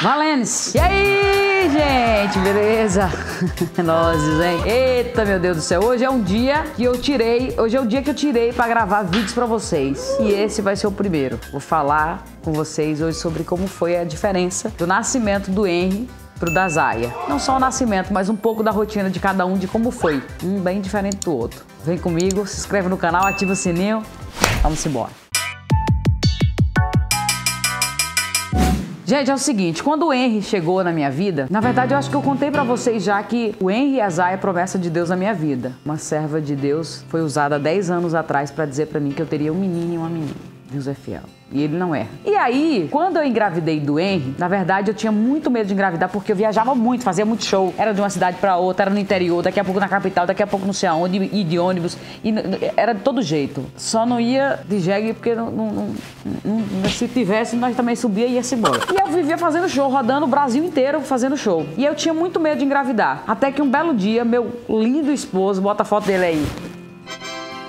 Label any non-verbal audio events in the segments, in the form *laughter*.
Valentes! E aí, gente, beleza? *laughs* Nozes, hein? Eita, meu Deus do céu. Hoje é um dia que eu tirei, hoje é o dia que eu tirei para gravar vídeos para vocês. E esse vai ser o primeiro. Vou falar com vocês hoje sobre como foi a diferença do nascimento do Henry pro da Zaya. Não só o nascimento, mas um pouco da rotina de cada um, de como foi. Um bem diferente do outro. Vem comigo, se inscreve no canal, ativa o sininho. Vamos embora. Gente, é o seguinte, quando o Henry chegou na minha vida, na verdade eu acho que eu contei para vocês já que o Henry a Zaya é promessa de Deus na minha vida. Uma serva de Deus foi usada 10 anos atrás para dizer para mim que eu teria um menino e uma menina. Deus é fiel. E ele não é. E aí, quando eu engravidei do Henry, na verdade eu tinha muito medo de engravidar porque eu viajava muito, fazia muito show. Era de uma cidade para outra, era no interior, daqui a pouco na capital, daqui a pouco não sei aonde, e de ônibus. E era de todo jeito. Só não ia de jegue porque não, não, não, se tivesse, nós também subia e ia-se embora. E eu vivia fazendo show, rodando o Brasil inteiro fazendo show. E eu tinha muito medo de engravidar. Até que um belo dia, meu lindo esposo, bota a foto dele aí,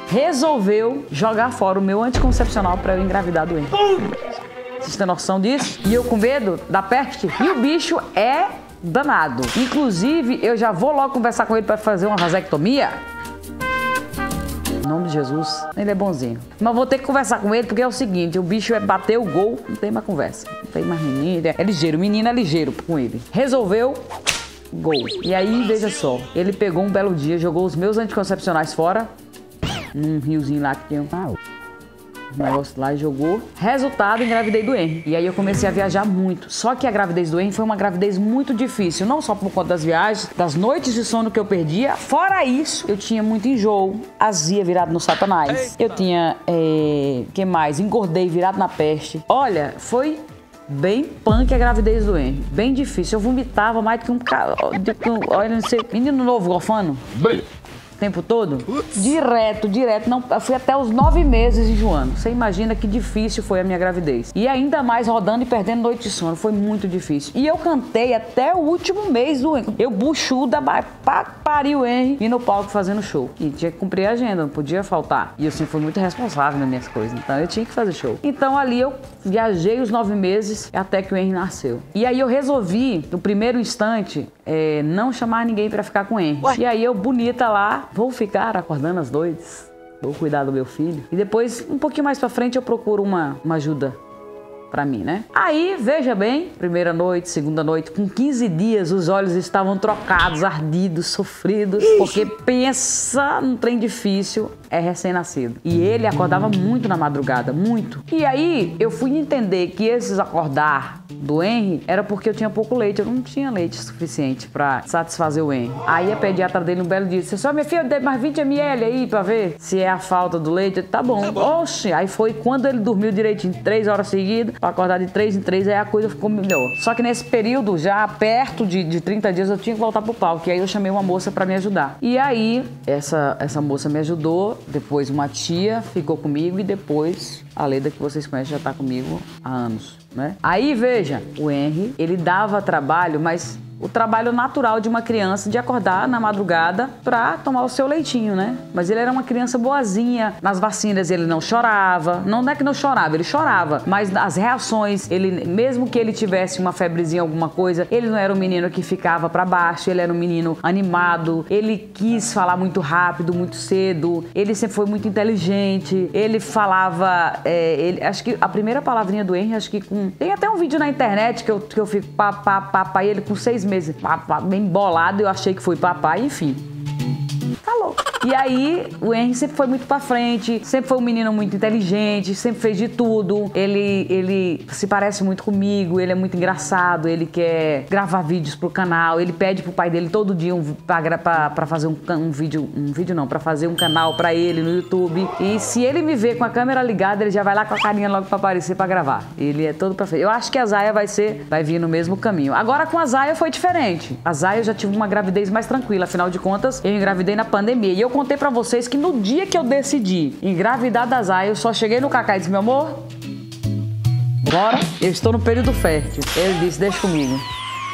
resolveu jogar fora o meu anticoncepcional para eu engravidar do Henry. Vocês têm noção disso? E eu com medo da peste. E o bicho é danado. Inclusive, eu já vou logo conversar com ele para fazer uma vasectomia. Em nome de Jesus, ele é bonzinho. Mas vou ter que conversar com ele porque é o seguinte: o bicho é bater o gol, não tem mais conversa. Não tem mais menino. É ligeiro, o menino é ligeiro com ele. Resolveu, gol. E aí, veja só, ele pegou um belo dia, jogou os meus anticoncepcionais fora, num riozinho lá que tinha um negócio lá e jogou. Resultado, engravidei do Henry. E aí eu comecei a viajar muito. Só que a gravidez do Henry foi uma gravidez muito difícil. Não só por conta das viagens, das noites de sono que eu perdia. Fora isso, eu tinha muito enjoo, azia virado no satanás. Eu tinha, é, que mais? Engordei virado na peste. Olha, foi bem punk a gravidez do Henry. Bem difícil. Eu vomitava mais do que um cara. Olha, não sei. Menino novo, golfando. Bem tempo todo? Putz. Direto, direto. Não, fui até os nove meses enjoando. Você imagina que difícil foi a minha gravidez. E ainda mais rodando e perdendo noite de sono. Foi muito difícil. E eu cantei até o último mês do Henry. Eu buchuda, pariu o Henry e no palco fazendo show. E tinha que cumprir a agenda, não podia faltar. E eu sempre fui muito responsável nas minhas coisas. Então eu tinha que fazer show. Então ali eu viajei os nove meses até que o Henry nasceu. E aí eu resolvi, no primeiro instante, é, não chamar ninguém para ficar com o Henry. Ué? E aí eu, bonita lá, vou ficar acordando às noites, vou cuidar do meu filho. E depois, um pouquinho mais para frente, eu procuro uma, uma ajuda para mim, né? Aí, veja bem, primeira noite, segunda noite, com 15 dias os olhos estavam trocados, ardidos, sofridos, porque pensa num trem difícil, é recém-nascido. E ele acordava muito na madrugada, muito. E aí eu fui entender que esses acordar do Henry era porque eu tinha pouco leite, eu não tinha leite suficiente para satisfazer o Henry. Aí a pediatra dele um belo dia disse: "Só minha filha, dê mais 20 ml aí para ver se é a falta do leite". Tá bom. Tá bom. Oxe, aí foi quando ele dormiu direitinho, três horas seguidas, para acordar de três em três, aí a coisa ficou melhor. Só que nesse período, já perto de, de 30 dias, eu tinha que voltar pro palco. E aí eu chamei uma moça para me ajudar. E aí, essa, essa moça me ajudou, depois uma tia ficou comigo e depois a Leda que vocês conhecem já está comigo há anos, né? Aí veja, o Henry, ele dava trabalho, mas o trabalho natural de uma criança de acordar na madrugada para tomar o seu leitinho, né? Mas ele era uma criança boazinha. Nas vacinas ele não chorava. Não é que não chorava, ele chorava. Mas as reações, ele mesmo que ele tivesse uma febrezinha, alguma coisa, ele não era um menino que ficava para baixo. Ele era um menino animado. Ele quis falar muito rápido, muito cedo. Ele sempre foi muito inteligente. Ele falava, é, ele, acho que a primeira palavrinha do Henry, acho que com tem até um vídeo na internet que eu, que eu fico papá, papá, ele com seis meses, bem bolado, eu achei que foi papai, enfim. E aí, o Henry sempre foi muito pra frente, sempre foi um menino muito inteligente, sempre fez de tudo. Ele, ele se parece muito comigo, ele é muito engraçado, ele quer gravar vídeos pro canal, ele pede pro pai dele todo dia um, pra, pra, pra fazer um, um, vídeo, um vídeo não, pra fazer um canal pra ele no YouTube. E se ele me ver com a câmera ligada, ele já vai lá com a carinha logo pra aparecer pra gravar. Ele é todo pra frente. Eu acho que a Zaya vai ser, vai vir no mesmo caminho. Agora com a Zaya foi diferente. A Zaya eu já tive uma gravidez mais tranquila, afinal de contas, eu engravidei na pandemia. E eu eu contei para vocês que no dia que eu decidi engravidar da Zaya, eu só cheguei no Cacá e disse, meu amor, bora, eu estou no período fértil. Ele disse, deixa comigo.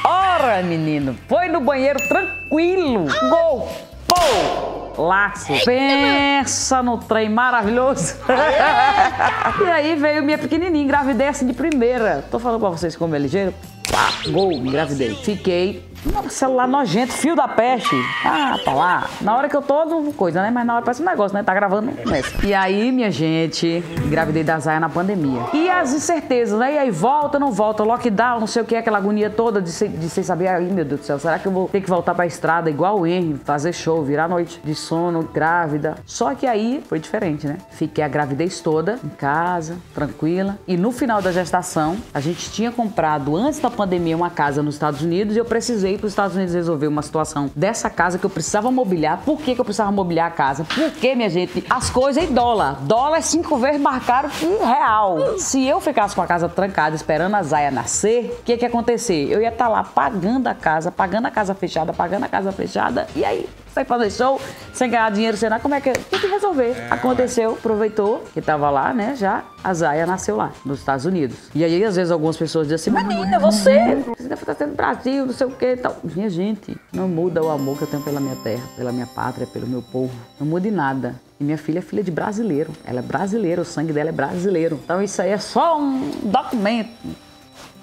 Ora, menino, foi no banheiro tranquilo, gol, pô, laço. Pensa no trem maravilhoso. *laughs* e aí veio minha pequenininha, engravidei assim de primeira. Tô falando pra vocês como é ligeiro. Pá, gol, engravidei. Fiquei um celular nojento, fio da peste. Ah, pra lá. Na hora que eu tô, coisa, né? Mas na hora parece um negócio, né? Tá gravando, começa. E aí, minha gente, engravidei da Zaya na pandemia. E as incertezas, né? E aí, volta, não volta, lockdown, não sei o que, aquela agonia toda de, ser, de sem saber, aí, meu Deus do céu, será que eu vou ter que voltar pra estrada igual o Henry, fazer show, virar noite de sono, grávida? Só que aí foi diferente, né? Fiquei a gravidez toda em casa, tranquila. E no final da gestação, a gente tinha comprado, antes da pandemia, uma casa nos Estados Unidos e eu precisei ir para os Estados Unidos resolver uma situação dessa casa que eu precisava mobiliar. Por que, que eu precisava mobiliar a casa? Porque, minha gente, as coisas em dólar. Dólar é cinco vezes mais caro que real. Se eu ficasse com a casa trancada esperando a Zaya nascer, o que, que ia acontecer? Eu ia estar tá lá pagando a casa, pagando a casa fechada, pagando a casa fechada, e aí sem fazer show, sem ganhar dinheiro, sem nada, como é que. Tem que resolver. É, Aconteceu, aproveitou, que tava lá, né? Já a Zaya nasceu lá, nos Estados Unidos. E aí, às vezes, algumas pessoas dizem assim: menina, você, você deve estar sendo Brasil, não sei o quê e tal. Minha gente, não muda o amor que eu tenho pela minha terra, pela minha pátria, pelo meu povo. Não muda em nada. E minha filha é filha de brasileiro. Ela é brasileira, o sangue dela é brasileiro. Então isso aí é só um documento.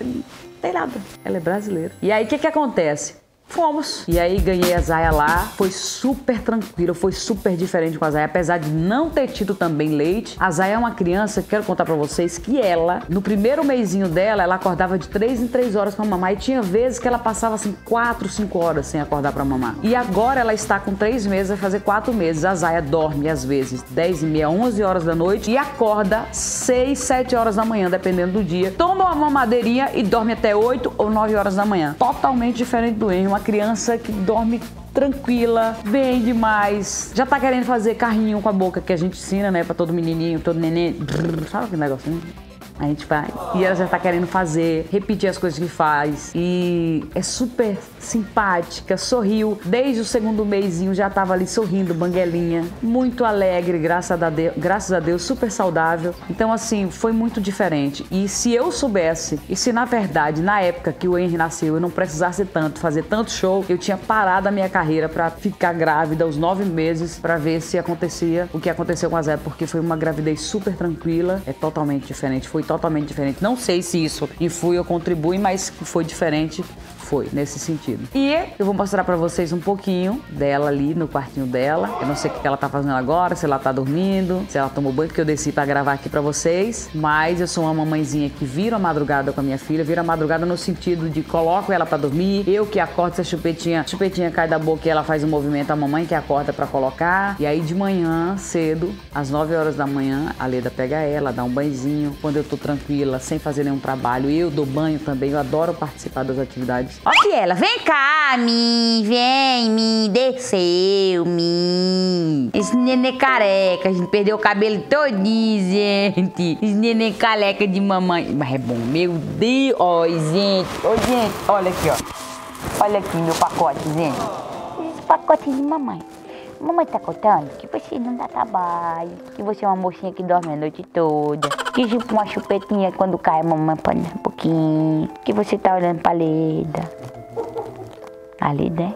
Não tem nada. Ela é brasileira. E aí o que, que acontece? Fomos. E aí ganhei a Zaya lá. Foi super tranquilo, foi super diferente com a Zaya. Apesar de não ter tido também leite, a Zaya é uma criança, quero contar pra vocês, que ela, no primeiro mêsinho dela, ela acordava de 3 em 3 horas pra mamar. E tinha vezes que ela passava assim 4, 5 horas sem acordar pra mamar. E agora ela está com 3 meses, vai fazer 4 meses. A Zaya dorme às vezes 10 e meia, 11 horas da noite e acorda 6, 7 horas da manhã, dependendo do dia. Toma uma mamadeirinha e dorme até 8 ou 9 horas da manhã. Totalmente diferente do Henry, uma criança que dorme tranquila, bem demais. Já tá querendo fazer carrinho com a boca que a gente ensina, né, para todo menininho, todo neném. Sabe aquele negocinho? A gente vai. E ela já tá querendo fazer, repetir as coisas que faz. E é super simpática, sorriu. Desde o segundo mêsinho já tava ali sorrindo, banguelinha. Muito alegre, graças a, Deus, graças a Deus, super saudável. Então, assim, foi muito diferente. E se eu soubesse, e se na verdade, na época que o Henry nasceu, eu não precisasse tanto, fazer tanto show, eu tinha parado a minha carreira para ficar grávida aos nove meses, para ver se acontecia o que aconteceu com a Zé, porque foi uma gravidez super tranquila, é totalmente diferente. Foi totalmente diferente. Não sei se isso influi ou contribui, mas foi diferente foi nesse sentido. E eu vou mostrar para vocês um pouquinho dela ali no quartinho dela. Eu não sei o que ela tá fazendo agora, se ela tá dormindo, se ela tomou banho, porque eu desci para gravar aqui para vocês. Mas eu sou uma mamãezinha que vira a madrugada com a minha filha, vira a madrugada no sentido de coloco ela para dormir, eu que acordo se a chupetinha, a chupetinha cai da boca e ela faz um movimento, a mamãe que acorda para colocar. E aí de manhã, cedo, às 9 horas da manhã, a Leda pega ela, dá um banhozinho. Quando eu tô tranquila, sem fazer nenhum trabalho, eu dou banho também, eu adoro participar das atividades Olha ela, vem cá, mi, vem, mi, desceu, mi. Esse nenê careca, a gente perdeu o cabelo todinho, gente. Esse nenê careca de mamãe. Mas é bom, meu Deus. Ó, gente, ó, gente, olha aqui, ó. Olha aqui meu pacote, gente. Esse pacote de mamãe. Mamãe tá contando que você não dá trabalho, que você é uma mocinha que dorme a noite toda, que chupa uma chupetinha quando cai a mamãe põe um pouquinho, que você tá olhando pra Leda. A Leda é?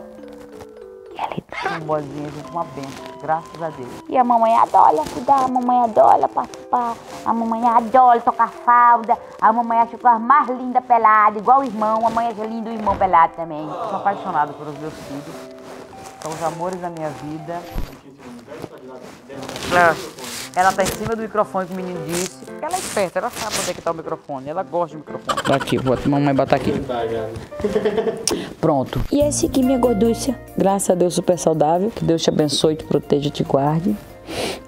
E a Leda? Uma boazinha, uma benção, graças a Deus. E a mamãe adora cuidar, a mamãe adora participar, a mamãe adora tocar falda, a mamãe acha que é mais linda pelada, igual o irmão, a mãe acha lindo o irmão pelado também. Sou apaixonada pelos meus filhos são os amores da minha vida. É. Ela tá em cima do microfone que o menino disse. Ela é esperta, ela sabe onde é que tá o microfone. Ela gosta do microfone. Tá aqui, vou mamãe botar aqui. *laughs* Pronto. E esse aqui, minha gorducha? Graças a Deus, super saudável. Que Deus te abençoe, te proteja, te guarde.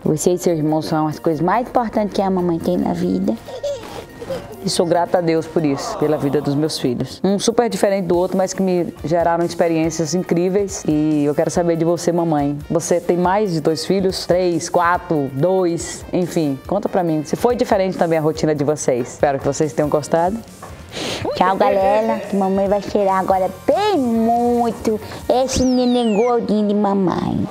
Você e seu irmão são as coisas mais importantes que a mamãe tem na vida. E sou grata a Deus por isso, pela vida dos meus filhos. Um super diferente do outro, mas que me geraram experiências incríveis. E eu quero saber de você, mamãe. Você tem mais de dois filhos? Três, quatro, dois, enfim. Conta pra mim. Se foi diferente também a rotina de vocês. Espero que vocês tenham gostado. Tchau, galera. Que mamãe vai cheirar agora bem muito esse neném gordinho de mamãe.